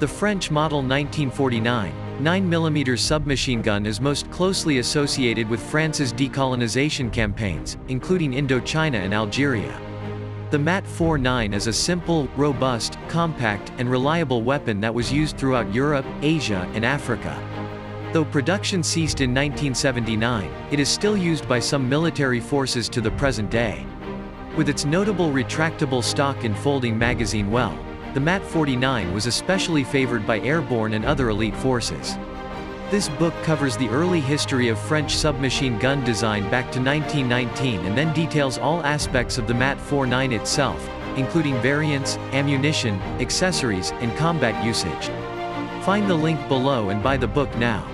The French Model 1949 9mm submachine gun is most closely associated with France's decolonization campaigns, including Indochina and Algeria. The MAT 49 is a simple, robust, compact, and reliable weapon that was used throughout Europe, Asia, and Africa. Though production ceased in 1979, it is still used by some military forces to the present day. With its notable retractable stock and folding magazine well, the MAT 49 was especially favored by airborne and other elite forces. This book covers the early history of French submachine gun design back to 1919 and then details all aspects of the MAT 49 itself, including variants, ammunition, accessories, and combat usage. Find the link below and buy the book now.